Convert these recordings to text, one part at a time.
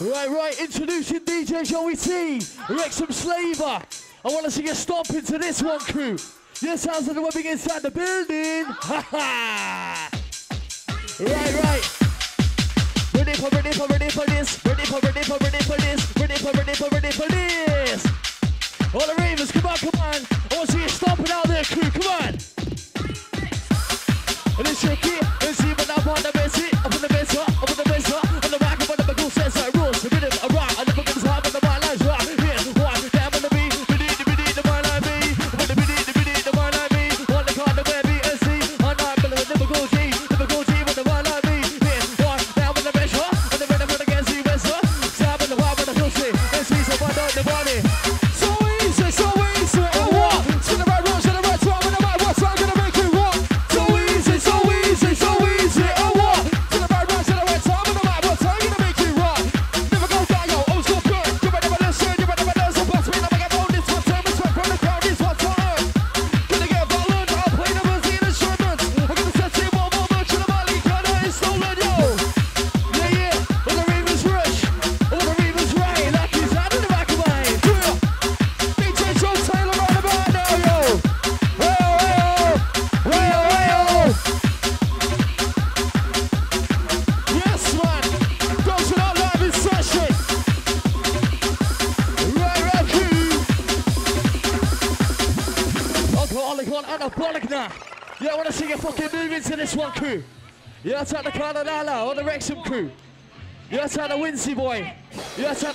Right, right, introducing DJ Joey T, Wrexham Slaver. I want to see you stomped into this one, crew. Your Yes, how's the webbing inside the building? Ha ha! Right, right. Ready for, ready for, ready for this. Ready for, ready for, ready for this. Ready for, ready for, ready for this. All the ravers, come on, come on. I want to see you stomping out there, crew, come on. And it's your key, it's even up on the best seat, up on the best seat.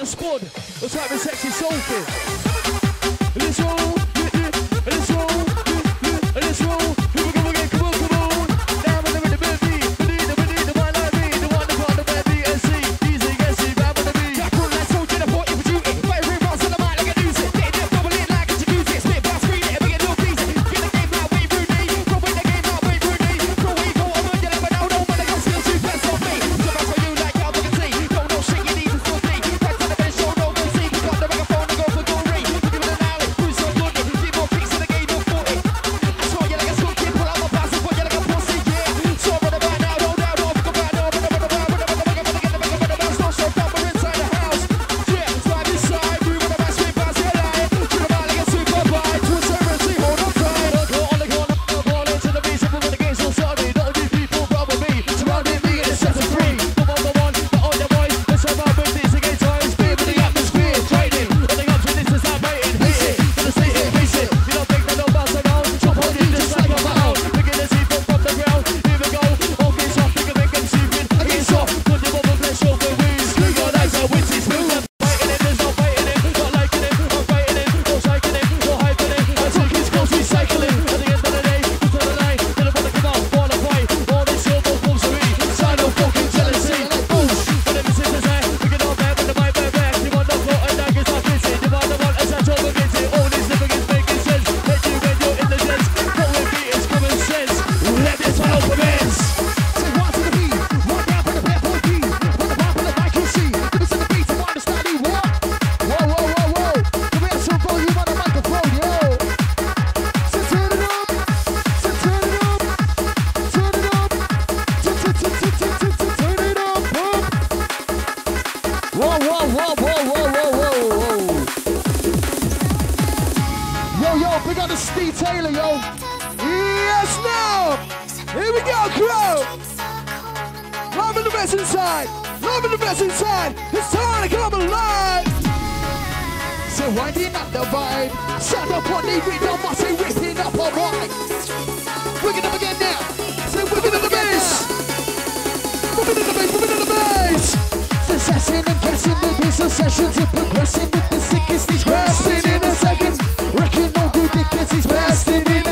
the squad. Taylor, yo. Yes, now. Here we go, crew. Loving the best inside. Loving the best inside. It's time to come alive. So winding up the vibe. Shut up on the rhythm. I say whipping up, alright. Wick it up again now. Say whip it in the bass. Whip up the bass. Whip up the bass assassin and pressing the piece of sessions and progressing with the sickest these grasping in a second. Wrecking on because he's best in it.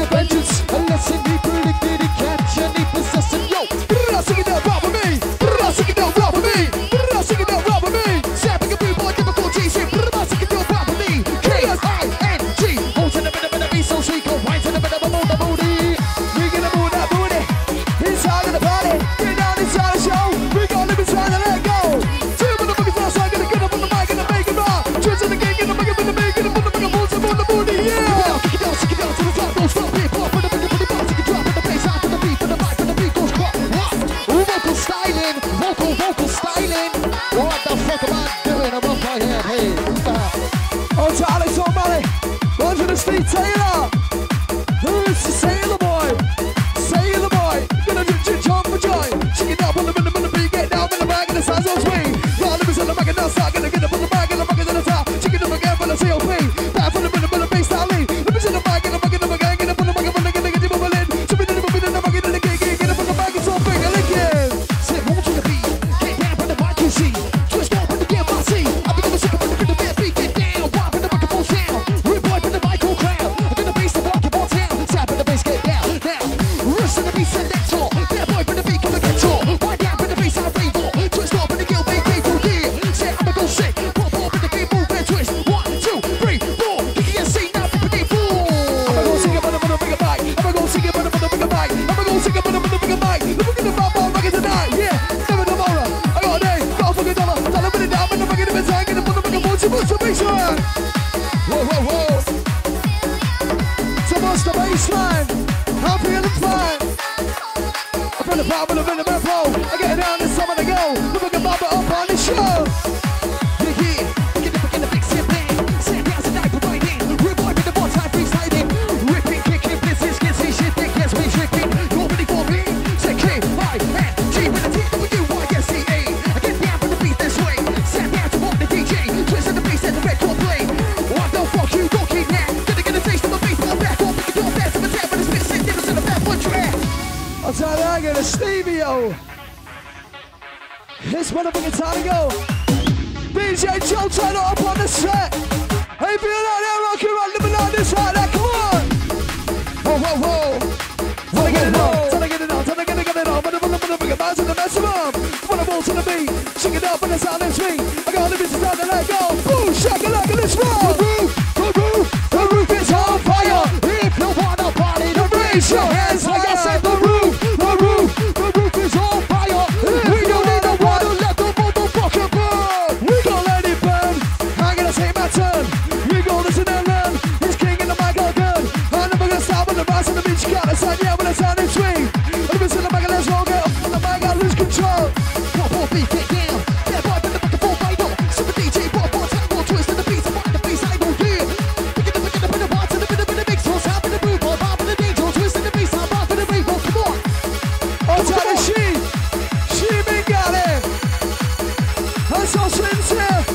so sincere.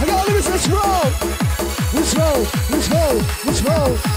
I gotta live this road. This road, this road, this road.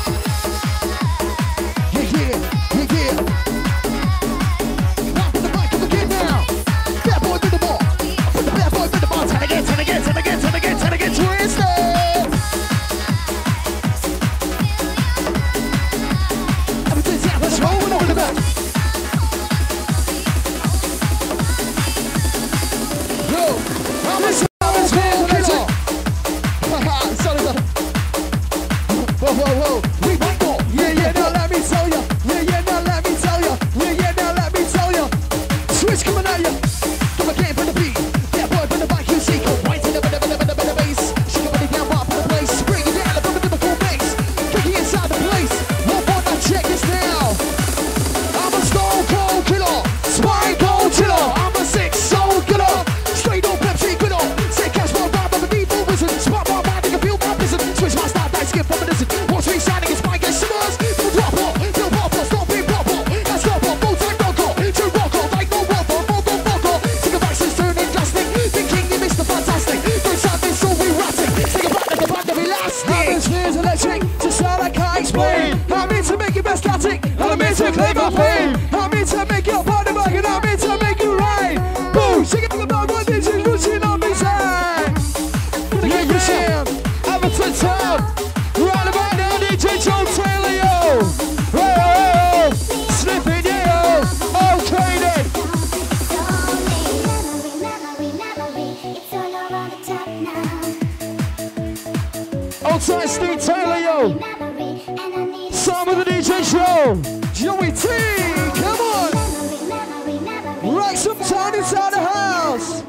Some Sometimes inside the house.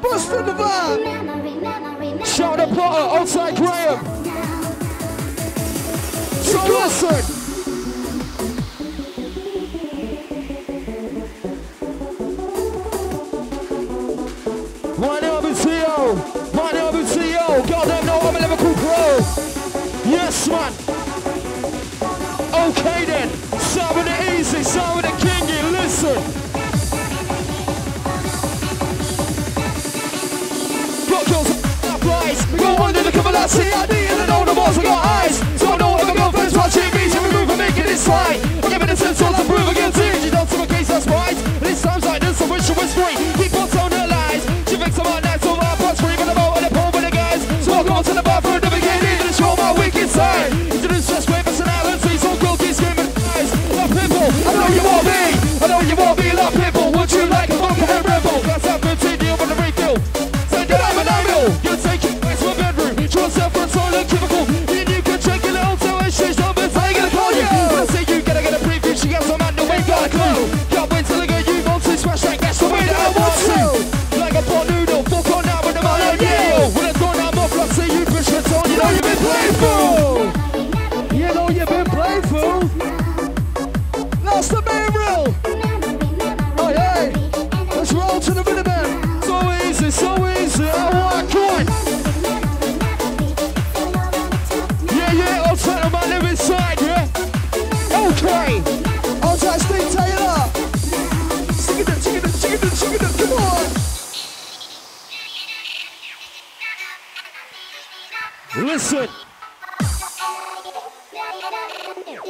Busting the vibe. Shout out Potter, outside Graham. So listen. My name is CEO. My name is CEO. Goddamn, no, I'm a Liverpool pro. Yes, man. See, I need to know the boys, we got eyes. So I know all the girlfriend's watching me, so we move and make it this right.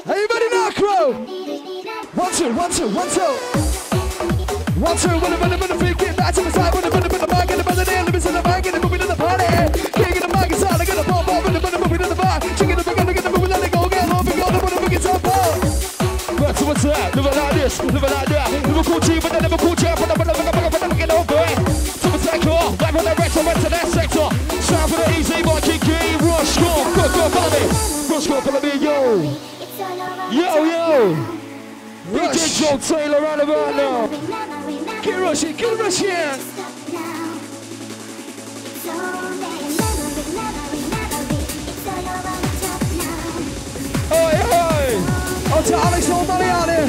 Everybody now, crow. One, two, one, two, one, two. One, two, one, one, one, three, get back to the side. One, one, one, one, get the buzzer down. Let me see the mic, get the movie to the party. Can't get the mic inside, I got the pop up. One, one, movie to the bar. Chicken, the bigger, look at the movie, let it go. Get off and go, the one, the bigger, top up. What's up, what's up? Never like this, never like that. Never cool team, but I never cool Joe Taylor right about now. Get rushing, get rushing. Oi, oi! Out to Alex O'Malley out here.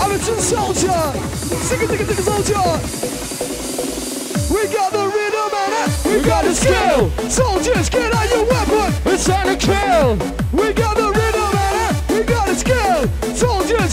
Allerton Soldier. Sing it, sing it, sing it, Soldier. We got the rhythm and it. We, we got, got the skill. skill. Soldiers, get out your weapon. It's time to kill. We got the rhythm and it. We got the skill. Soldiers,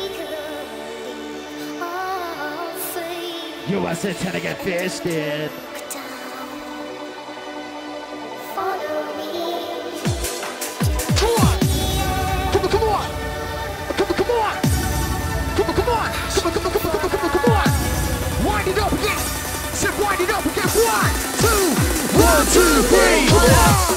You was intended to get fisted. Wind it up again. Wind it up again. One, two, one, two, three. Come on.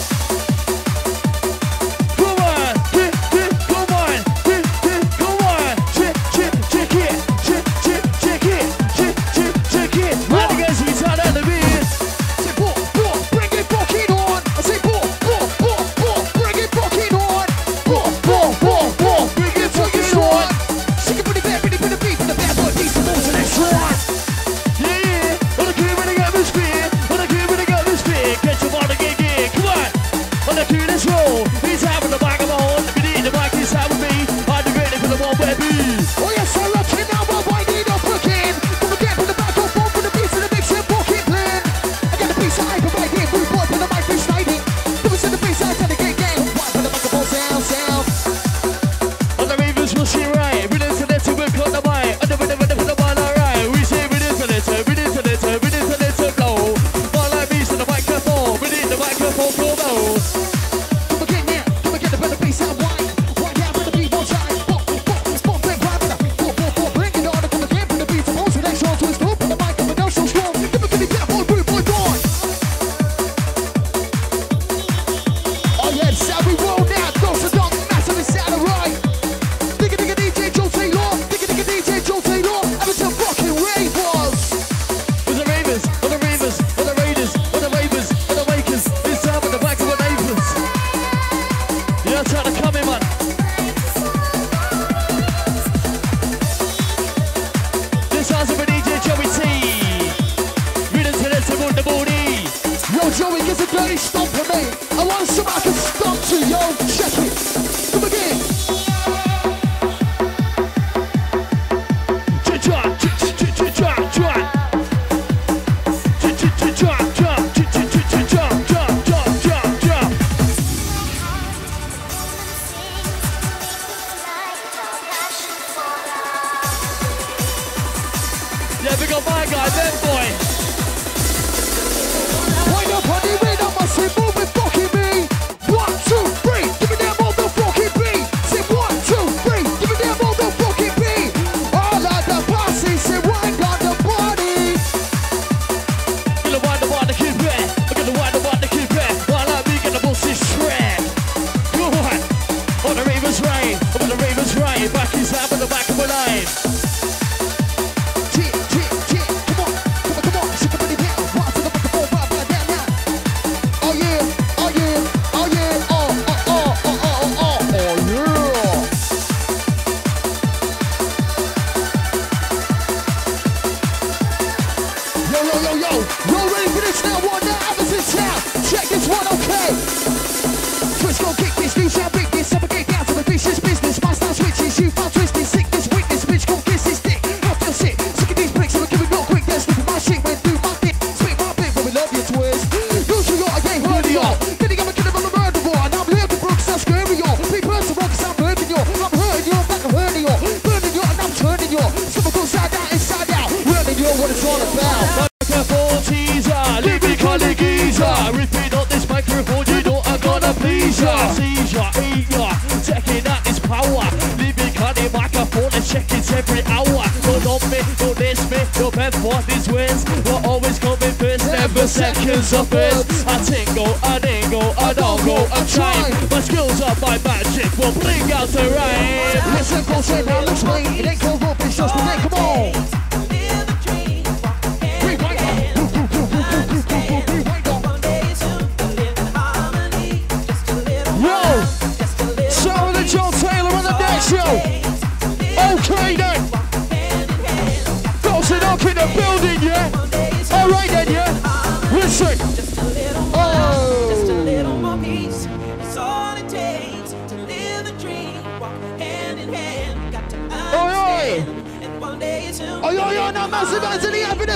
for these wins. We're always coming first, never seconds of first. I tingle, I dingle, I don't go, I'm trying. My skills are my magic, will bring out the rain. Listen closely, I'll explain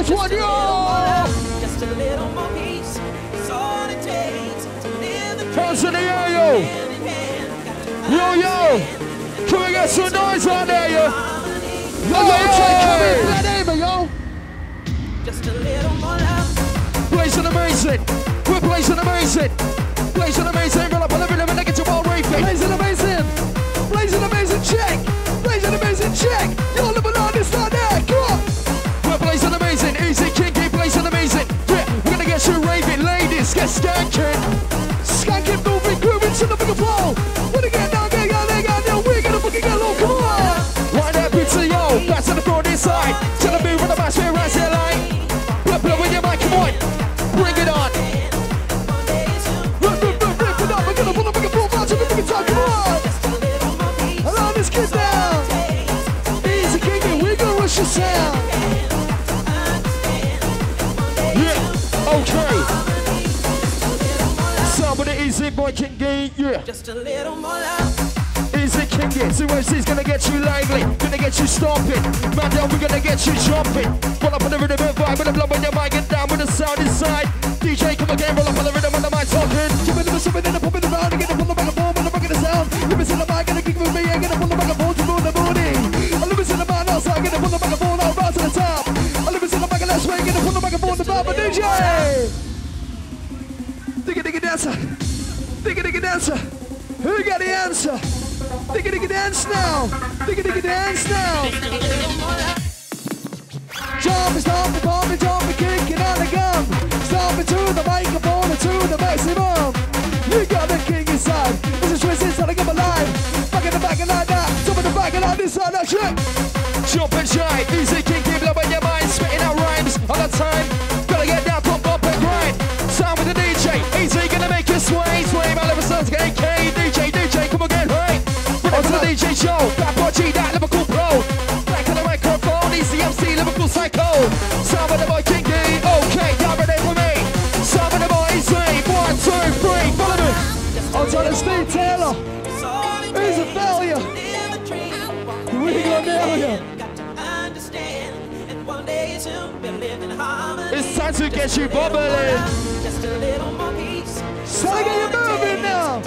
Just a, little more peace. Hands in the air, yo. Yo, yo. Can we get some noise right there, yo? Yo, yo, yo. Just a little more love. Blazing amazing. We're blazing amazing. Blazing amazing. yourself. Yeah, okay. Somebody easy boy can get yeah. Just a little more love. Easy can get. See where she's gonna get you lively, gonna get you stomping. Man down, we're gonna get you jumping. Roll up on the rhythm and vibe with a blow on your mind. Get down with the sound inside. DJ, come again, roll up on the rhythm and the mic talking. Jumping in the, jumping in the, pumping around, and get up on the microphone, and I'm rocking the sound. Let me see the mic, gonna kick with me, get up on pull Hey! Digga digga dancer. Digga digga dancer. Who got the answer? Digga digga dance now. Digga digga dance now. Jumping, stomping, bumping, jumping, kicking out the gum. Stomping to the microphone and to the maximum. You got the king inside. This is twisted, twist inside of my life. Back in the back and like that. Jump in the back and like this on that shit. Jump and shine. Eazy, Kingy, blowing your mind. Spitting out rhymes all the time. But it's Steve Taylor. He's a failure. We're gonna nail you. It's time to get you bubbling. Just a. So get you moving now.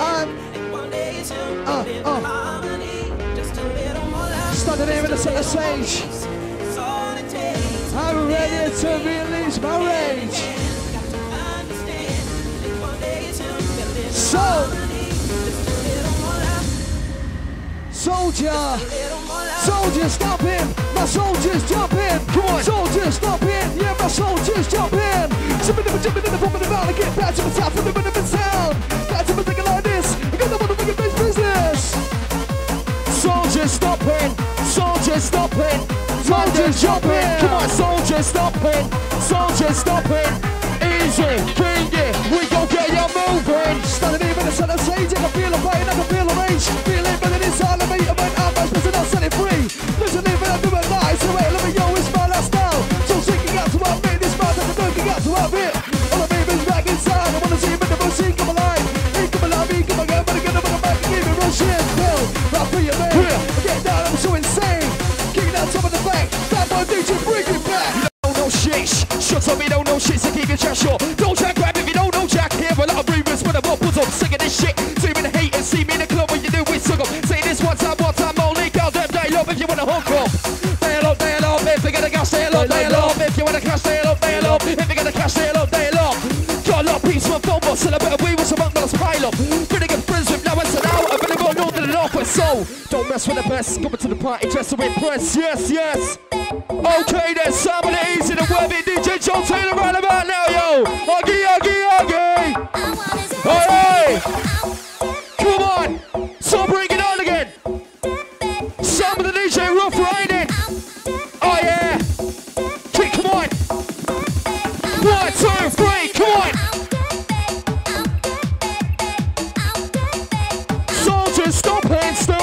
Uh, uh. Start the uh. Standing the center stage. I'm ready to release my soldier. Soldier, stop him. My soldier's jump in! Come on. Soldier, stop in! Yeah, my soldier's jumping. Jumping up and jumping in the woman around. I get back to the top of the minimum sound. Back to the thinking like this. I got the motherfucking bitch business. Soldier, stop him. Soldier, stop him. Soldier, jumping. Come on, soldiers, stop him. Soldier, stop him easy, bring it, we gon' get you moving. Standing even in the center stage, I can feel the pain, I can feel the rage, feeling better. Don't mess with the best. Coming to the party just to impress. Yes, yes. Okay, then. Somebody Eazy to webby. DJ Joe Taylor right about now, yo. Oggy, oggy, oggy.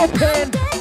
open.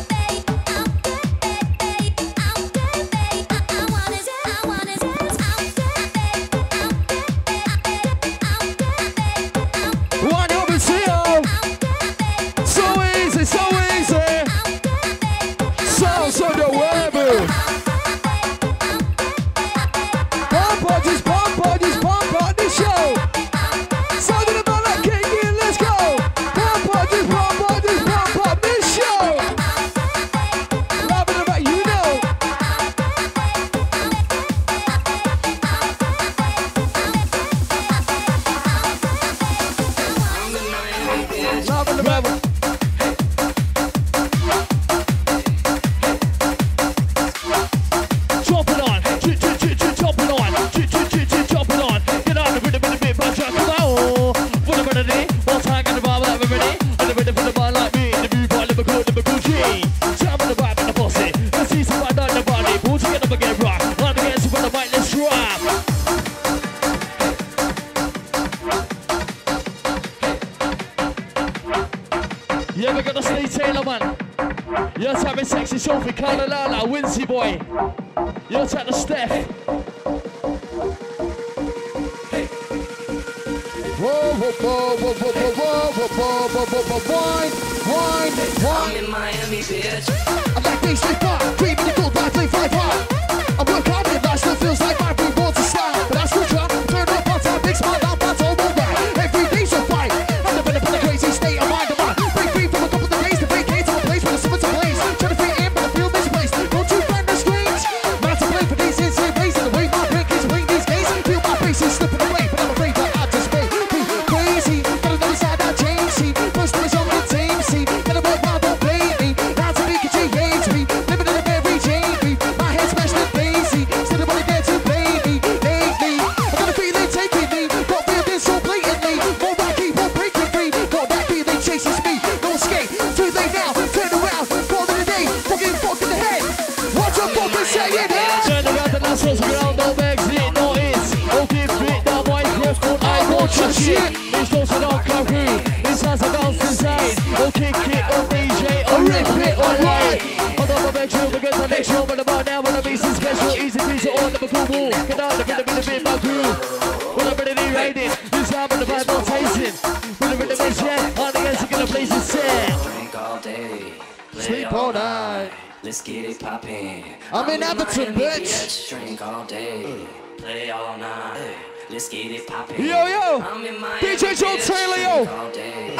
Let's get it popping. I'm, I'm in Everton, bitch. Let's drink all day, play all night. Let's get it poppin'. Yo, yo. I'm in DJ Joe Taylor, yo.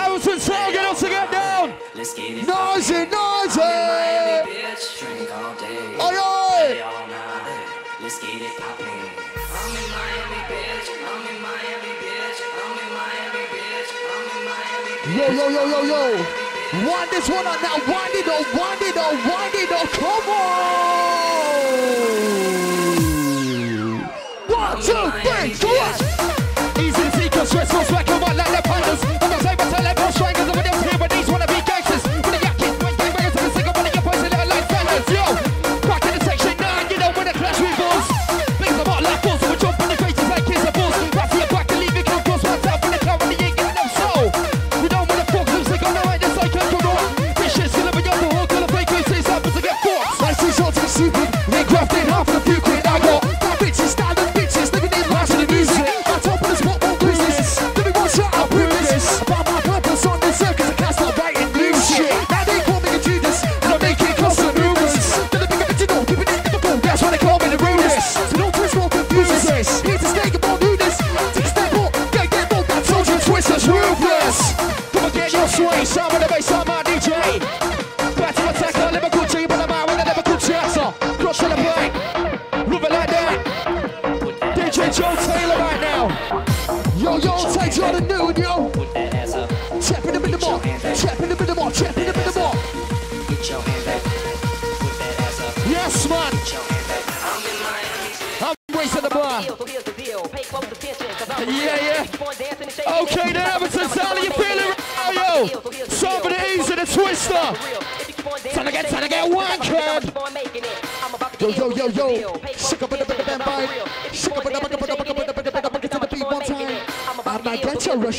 Everton Sound, get us to get down. Let's get it Noisy, noisy. Drink all day, all right. play all night. Let's get it popping. I'm in Miami, bitch. I'm in Miami, bitch. I'm in Miami, bitch. I'm in Miami, bitch. Yo, yo, yo, yo, yo. Wind this one up now. Wind it up, wind it up, wind it up. Come on. One, two, three, four. Easy like the pandas.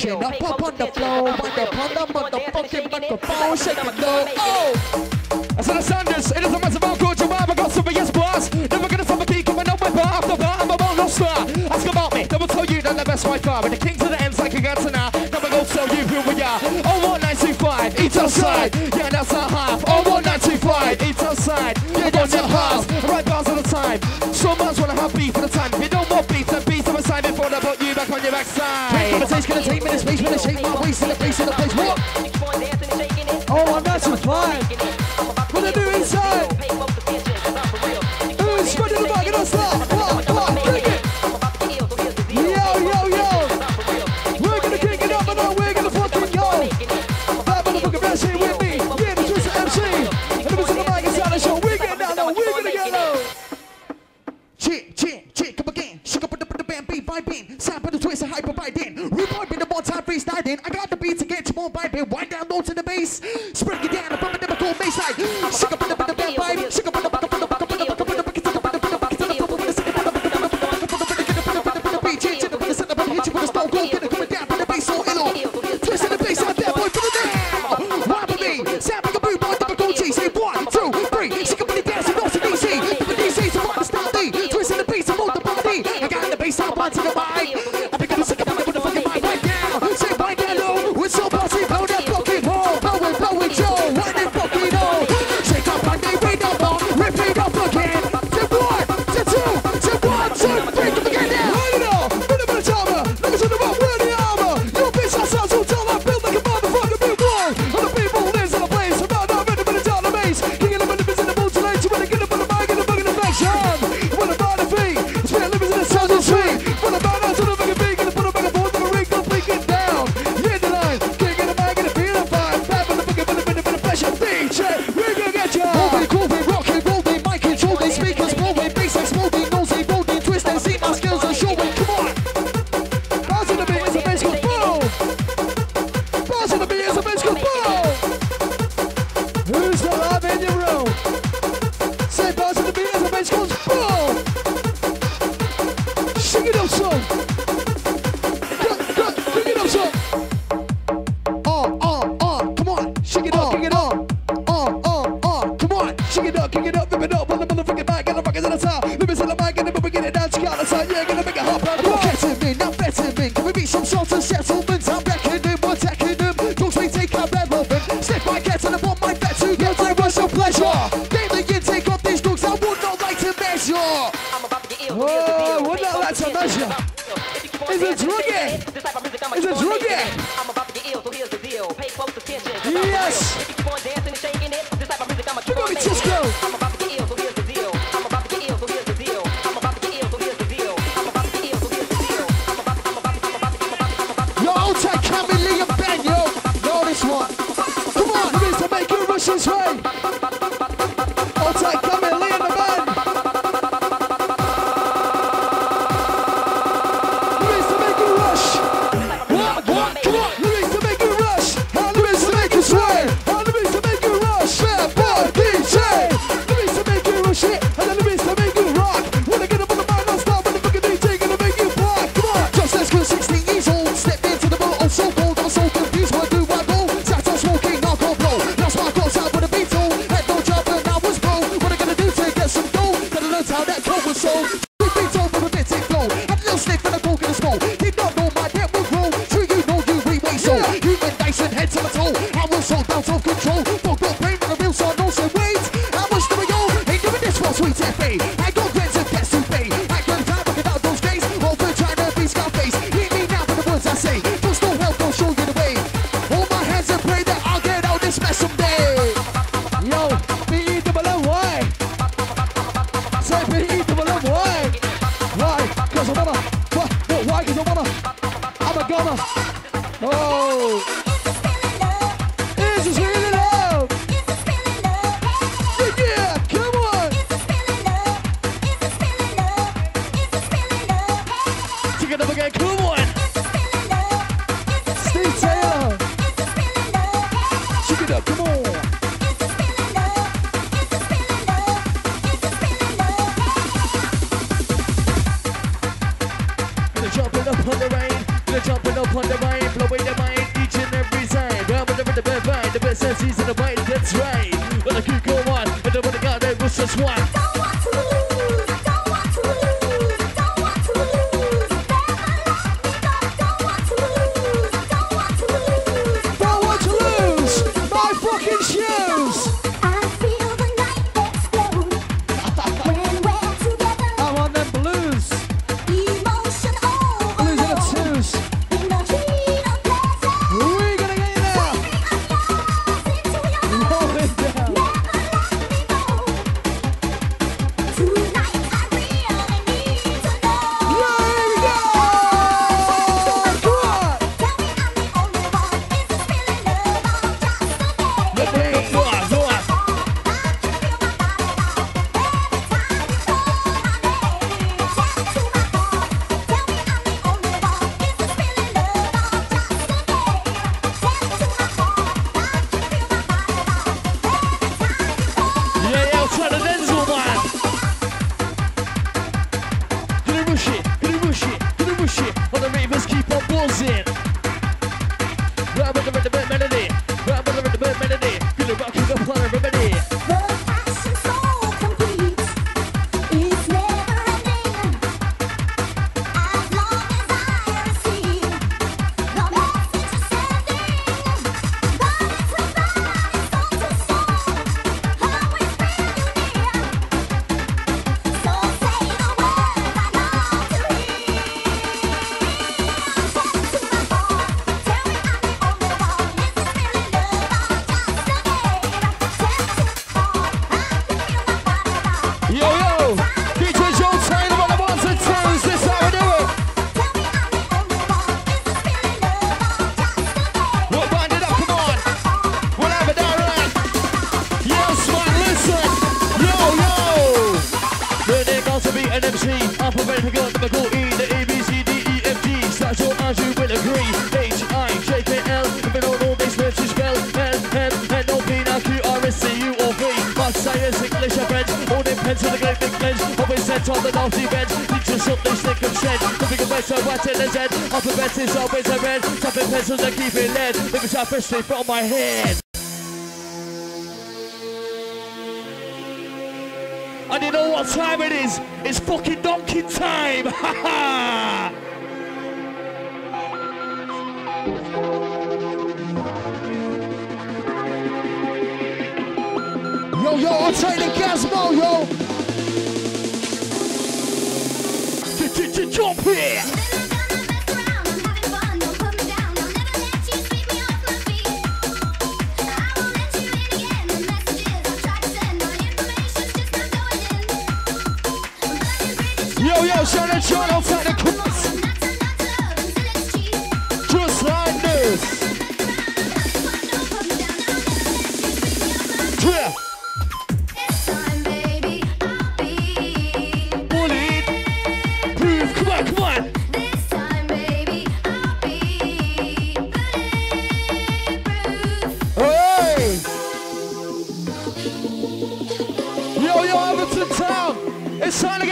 motion. Up, up on the floor, motherfucking microphone, shaking as I keep it led, if it's officially from my head. And you know what time it is? It's fucking not Sonic.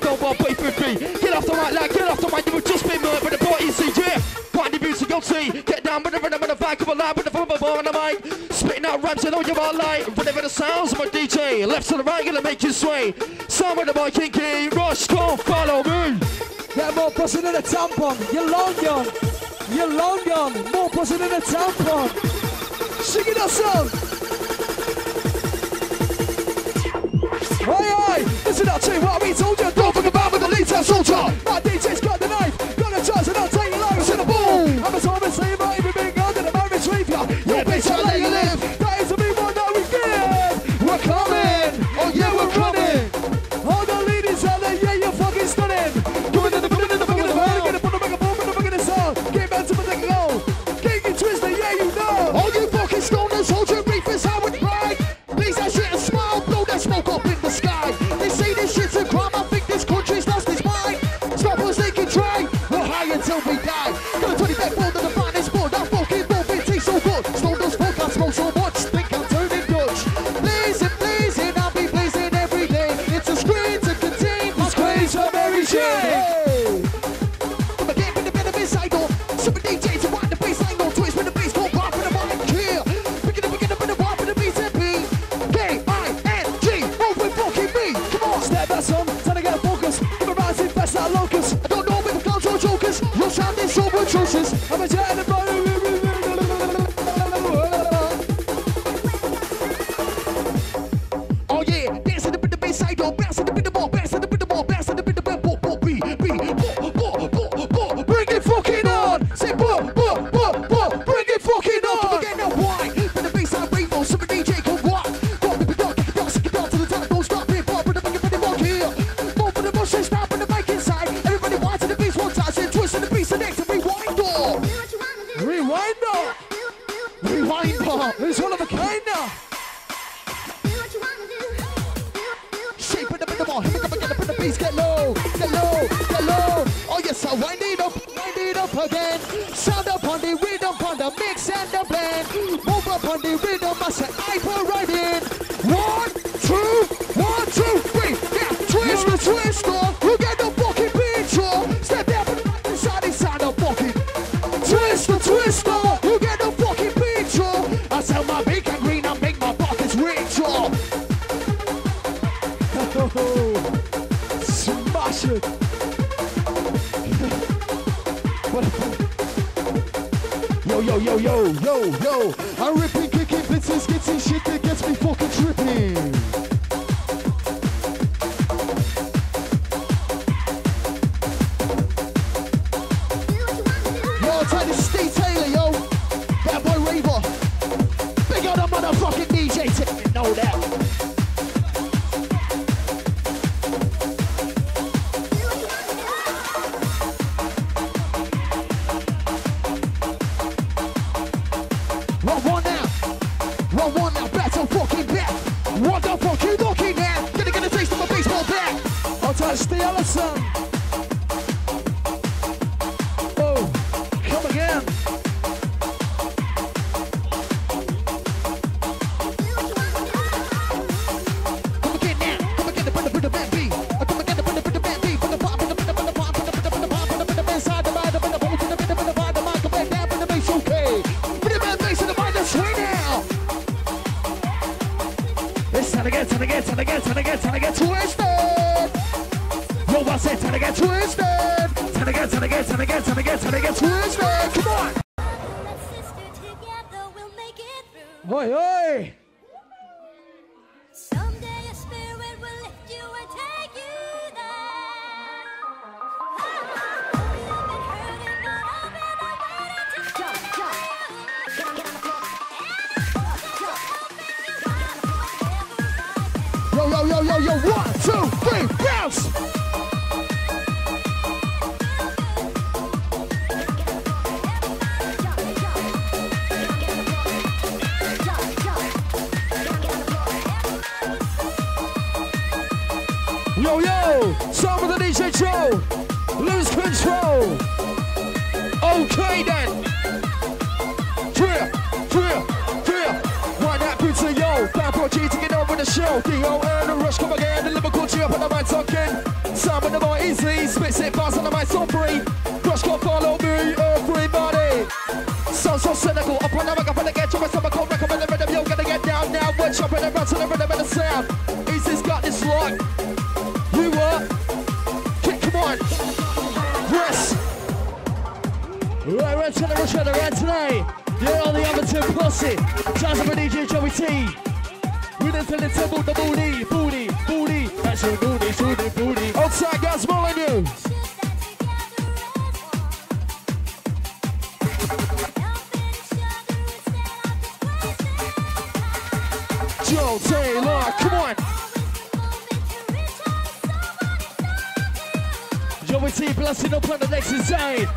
take on one, play with me. Get off the right line, get off the right, you would just be murdered with the party see, yeah. Grind music, you'll see. Get down with the rhythm and the vibe, come alive with the bumper bar on the mic. Spitting out raps I all your boy all light. Running the sounds of my DJ. Left to the right, gonna make you sway. Sound with the boy Kingy. Rush, go, follow me. Yeah, more pussing in a tampon. You're long gone. You're long gone. More pussing in a tampon. Shake it yourself. Aye, is listen up to what we told you. Don't forget about with the lead time soldier. My DJ's got the knife, got a chance, and I'll take you low. It's in the ball. I'm a Thomas Lee, might be gone to the marriage with you. You'll be so let you live. till it gets, till it gets, till it gets, till it gets twisted. Yo, I said till it gets twisted. Till it gets, till it gets, till it gets, till it gets, till it gets twisted. Come on. Oi, oi. Captain Posse, Jasmine DJ Joey T. We done tell the temple the booty, booty, booty. That's your booty, booty, booty. Outside, guys, smaller you. Joe Taylor, come on. Joey T Blasting up on the next inside.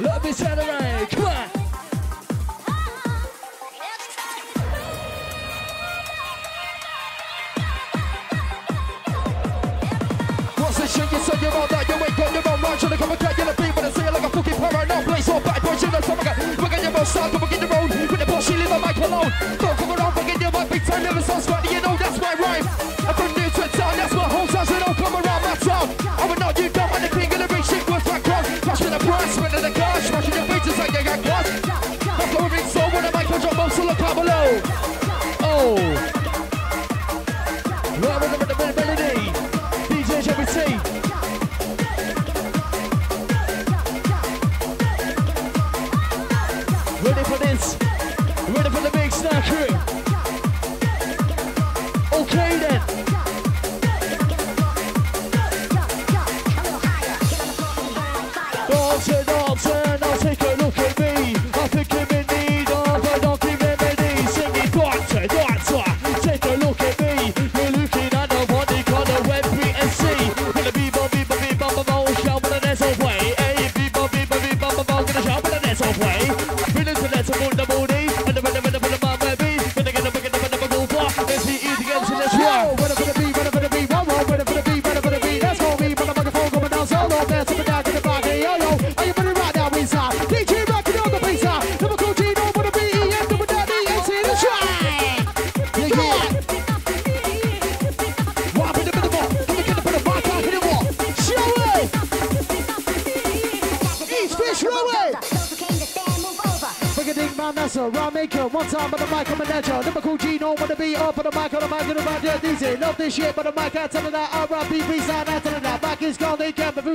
Let me, Saturday, come on. wanna come and crack in the beat, but I say it like a fucking parano. Place all bad boy, shit, the summer. I got. We're gonna get more come and get the road. With the bullshit, leave the mic alone. Don't come around, forget your mic, big time, never sounds funny.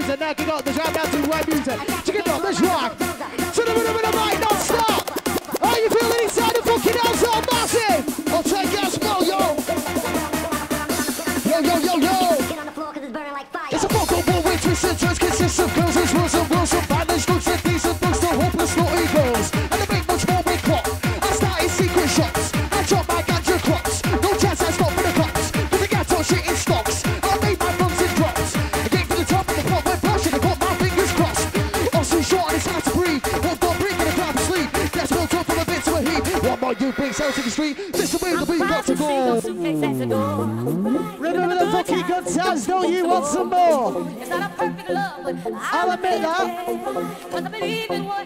Can't. Now kick out the shout out to white music. Chicken dog, let's rock. I'll admit that. I believe in what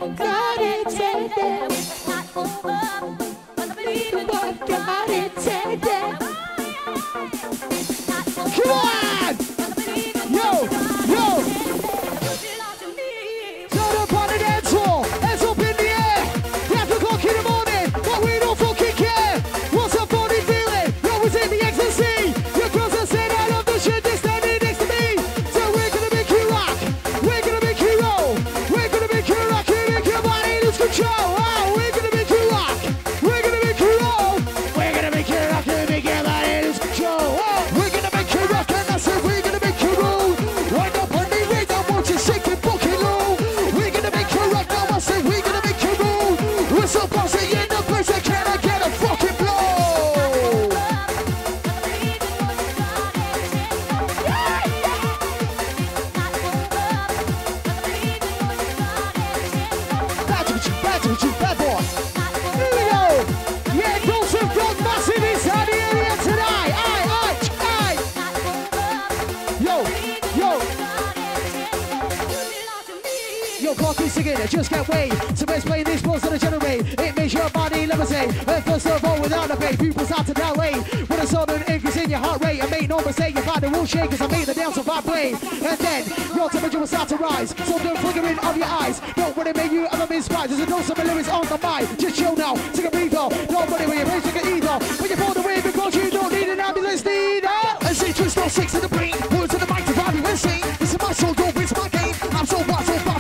Just can't wait to explain these balls that generate. It makes your body levitate. And first of all, without a pay, people start to dilate. With a sudden increase in your heart rate, and make no mistake, your body will shake as I make the dance of vibrate. And then your temperature will start to rise. So don't flickering of your eyes. Don't worry, make you ever miss spies. There's a dose of lyrics on the mic. Just chill now, take a breather. Don't worry when you face, take it either. When you pull the way because you don't need an ambulance neither. And see, twist no six in the brain. Words in the mic to drive you insane. This is my show, don't waste my game. I'm so wild, so far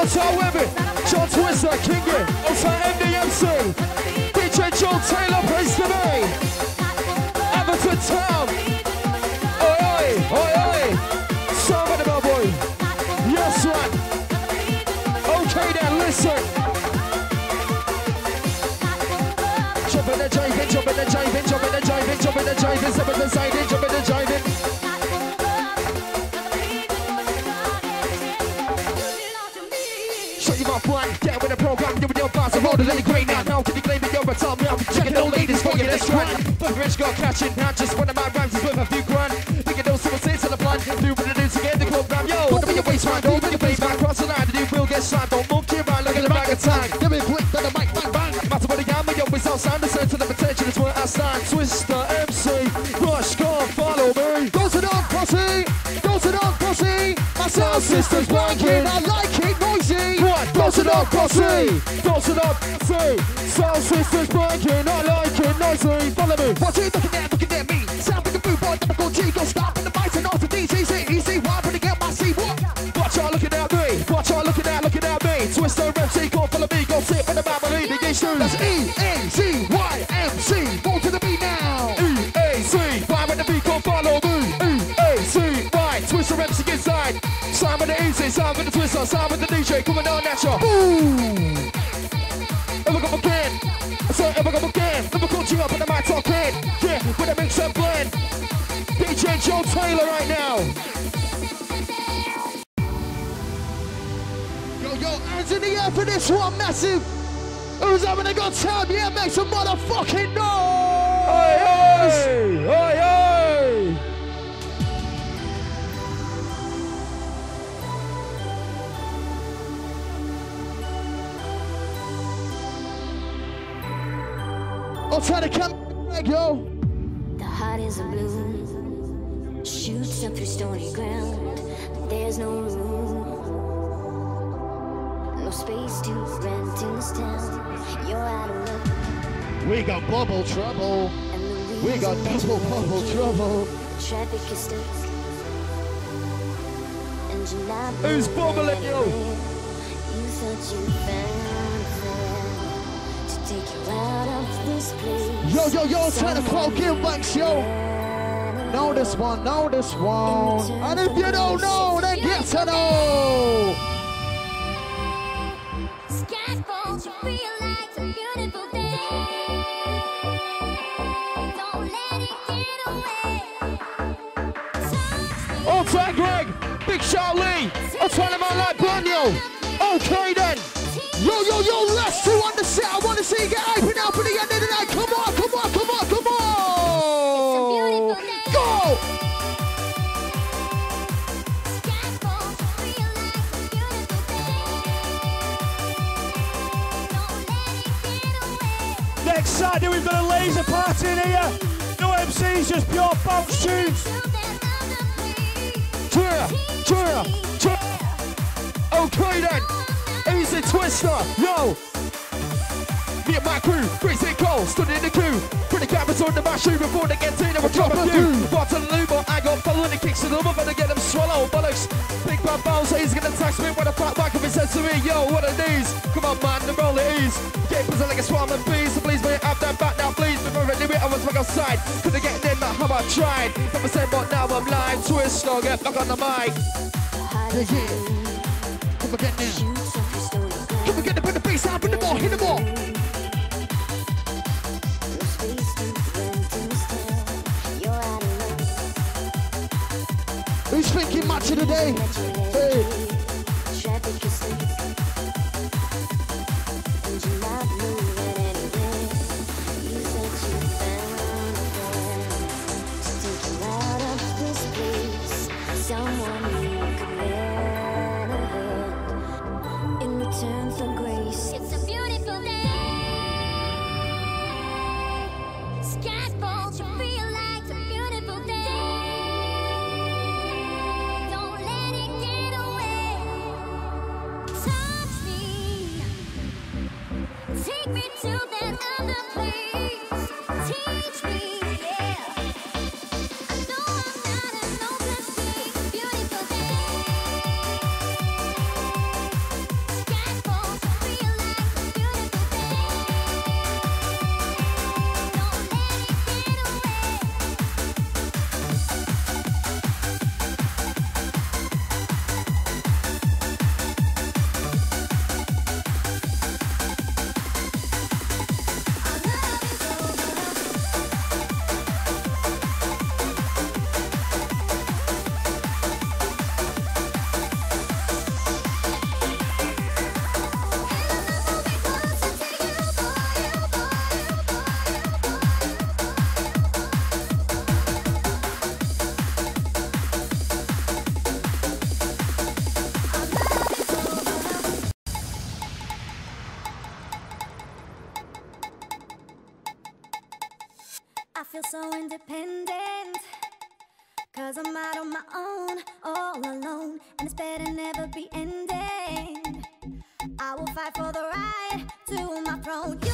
Outside Webby, John Twista, King it. Outside Em:dmc. The jiving, jump in the jiving, jump in the jiving, step in the the jiving. Show you my fun, get with the program, you with your boss, I'm rolling like great now. Now can you claim that you're a top man? Checking no ladies for you, that's right. But rich girl catching, not just one of my rhymes is worth a few grand. Thinking those super saints on the plan, do what it is to get the program. Yo, put them in your waistline, don't make your face back, cross the line, and you will get shot. Don't monkey around, look at the back of time. Sound system's blanking, I like it noisy. What? The pussy, go to the pussy. Sound systems breaking, I like it noisy. Follow me. What you looking at, looking at me? Sound like a boot boy, typical G. Go stop in the bites and off the DCC. Easy, why would get my C? What? Watch out looking at me. Watch out looking at, looking at me. Twist Twista, MC, go follow me. Go sit in the believe the gay That's shoes. E N C Y M C. Go The sound with the Twista, sound with the DJ, coming on natural. Boom. Ever come again? I said ever come again. Never called you up on the mic talking. Yeah, with a mix and blend. DJ Joe Taylor right now. Yo, yo, hands in the air for this one, massive. Who's having a good time? Yeah, make some motherfucking noise. Hey, hey. Outside the camera, yo. The heart is a blue, shoots up through stony ground. There's no room, no space to rent in this town. You're out of luck, We got bubble trouble. We got double bubble trouble. Traffic is stuck, and you're not Who's bubbling, yo? You thought you found Yo, yo, yo, trying to call Gil Banks, yo. Know this one, know this one. And if you don't know, then get to know. Skyfall, you feel like a beautiful day. Don't let it get away. Touch me. Greg. Big Charlie. My light Bunyo. Okay then. Yo, yo, yo, last two on the set. I want to see you get hyping out for the end of the night. Come on, come on, come on, come on. Go. Skyfall, you feel like a beautiful day. Don't let it get away. Next Saturday we've got a laser party in here. No MCs, just pure bounce tunes. To that other place. Cheer. Cheer. Cheer. Okay then. Eazy Twista. Yo. Me and my crew, Crazy Cole, stood in the queue. Put the cameras on the shoe before they get in, I will drop a few. Waterloo, but I got following the kicks of them, I'm gonna get them swallowed. Bollocks, big bad bounce, he's gonna tax me when I fat back up and says to me, Yo, what are these? Come on, man, the roll it is. Get pussy like a swarm of bees, so please, mate, have that back now, please. Before I knew it, I was back outside. Couldn't get in, but how I tried. Never said, but now I'm live. Twist, I'll get back on the mic. Yeah, yeah. Come again now. Ground. Come again, put the bass out, put the ball, hit the ball. To. Who's thinking much of the day? Hey. Teach me, feel so independent. Cause I'm out on my own, all alone. And it's better never be ending. I will fight for the right to my throne.